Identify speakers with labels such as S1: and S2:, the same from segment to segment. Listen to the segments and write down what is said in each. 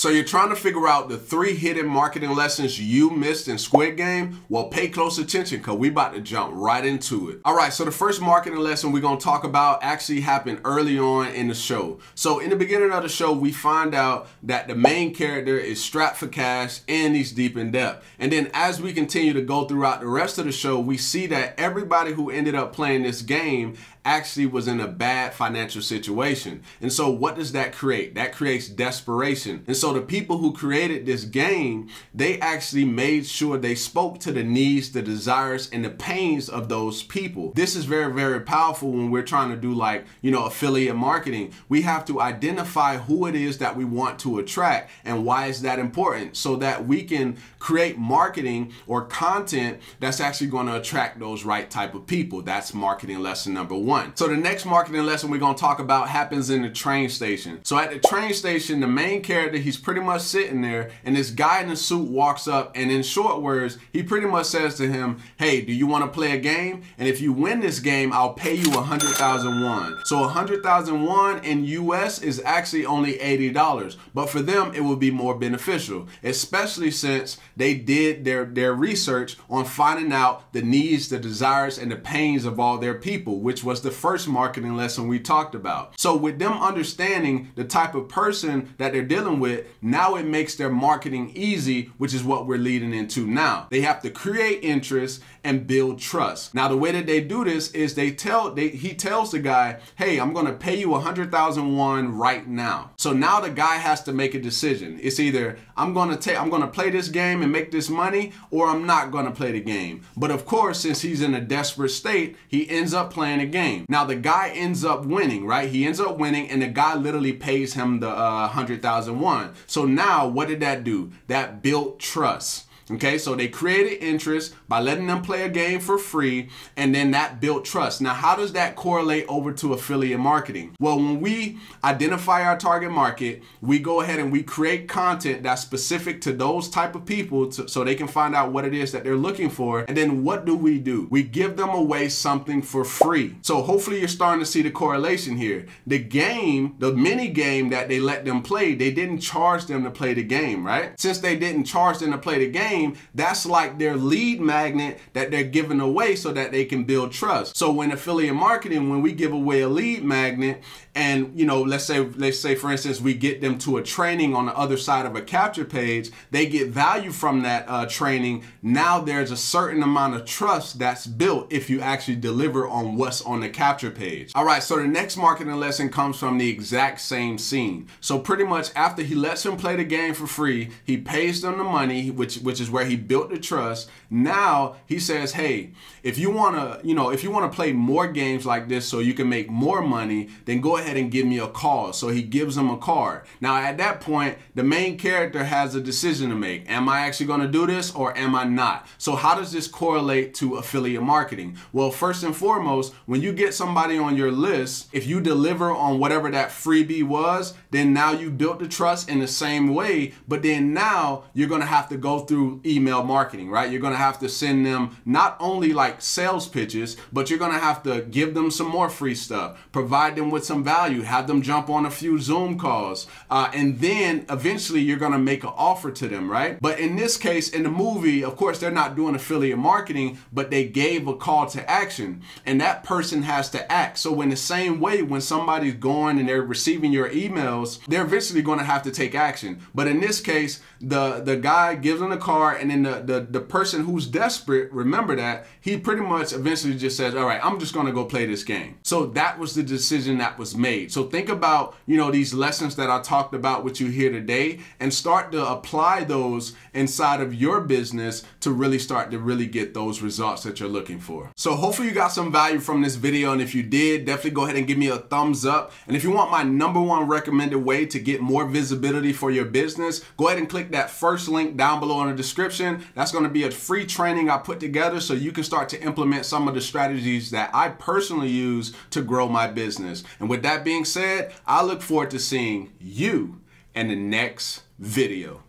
S1: So you're trying to figure out the three hidden marketing lessons you missed in Squid Game? Well, pay close attention because we about to jump right into it. All right, so the first marketing lesson we're going to talk about actually happened early on in the show. So in the beginning of the show, we find out that the main character is strapped for cash and he's deep in debt. And then as we continue to go throughout the rest of the show, we see that everybody who ended up playing this game actually was in a bad financial situation. And so what does that create? That creates desperation. And so the people who created this game, they actually made sure they spoke to the needs, the desires, and the pains of those people. This is very, very powerful when we're trying to do like, you know, affiliate marketing. We have to identify who it is that we want to attract and why is that important so that we can create marketing or content that's actually going to attract those right type of people. That's marketing lesson number one. So the next marketing lesson we're gonna talk about happens in the train station. So at the train station, the main character, he's pretty much sitting there and this guy in the suit walks up and in short words, he pretty much says to him, hey, do you wanna play a game? And if you win this game, I'll pay you a 100,000 won. So a 100,000 won in US is actually only $80. But for them, it would be more beneficial, especially since they did their, their research on finding out the needs, the desires, and the pains of all their people, which was the first marketing lesson we talked about. So with them understanding the type of person that they're dealing with, now it makes their marketing easy, which is what we're leading into now. They have to create interest and build trust. Now the way that they do this is they tell they he tells the guy, "Hey, I'm going to pay you a 100,000 won right now." So now the guy has to make a decision. It's either I'm going to take I'm going to play this game and make this money or I'm not going to play the game. But of course, since he's in a desperate state, he ends up playing a game game. Now the guy ends up winning, right? He ends up winning and the guy literally pays him the uh, 100,000 won. So now what did that do? That built trust. Okay, so they created interest by letting them play a game for free, and then that built trust. Now, how does that correlate over to affiliate marketing? Well, when we identify our target market, we go ahead and we create content that's specific to those type of people to, so they can find out what it is that they're looking for. And then what do we do? We give them away something for free. So hopefully you're starting to see the correlation here. The game, the mini game that they let them play, they didn't charge them to play the game, right? Since they didn't charge them to play the game, that's like their lead magnet that they're giving away so that they can build trust. So when affiliate marketing, when we give away a lead magnet and, you know, let's say, let's say for instance, we get them to a training on the other side of a capture page, they get value from that uh, training. Now there's a certain amount of trust that's built if you actually deliver on what's on the capture page. All right, so the next marketing lesson comes from the exact same scene. So pretty much after he lets him play the game for free, he pays them the money, which which is where he built the trust. Now he says, hey, if you want to, you know, if you want to play more games like this so you can make more money, then go ahead and give me a call. So he gives him a card. Now at that point, the main character has a decision to make. Am I actually going to do this or am I not? So how does this correlate to affiliate marketing? Well, first and foremost, when you get somebody on your list, if you deliver on whatever that freebie was, then now you built the trust in the same way, but then now you're going to have to go through email marketing, right? You're going to have to send them not only like sales pitches, but you're going to have to give them some more free stuff, provide them with some value, have them jump on a few Zoom calls, uh, and then eventually you're going to make an offer to them, right? But in this case, in the movie, of course, they're not doing affiliate marketing, but they gave a call to action, and that person has to act. So in the same way, when somebody's going and they're receiving your emails, they're eventually going to have to take action. But in this case, the the guy gives them a card and then the, the, the person who's desperate, remember that, he pretty much eventually just says, all right, I'm just gonna go play this game. So that was the decision that was made. So think about, you know, these lessons that I talked about with you here today and start to apply those inside of your business to really start to really get those results that you're looking for. So hopefully you got some value from this video. And if you did, definitely go ahead and give me a thumbs up. And if you want my number one recommended way to get more visibility for your business, go ahead and click that first link down below in the description description. That's going to be a free training I put together so you can start to implement some of the strategies that I personally use to grow my business. And with that being said, I look forward to seeing you in the next video.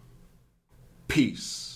S1: Peace.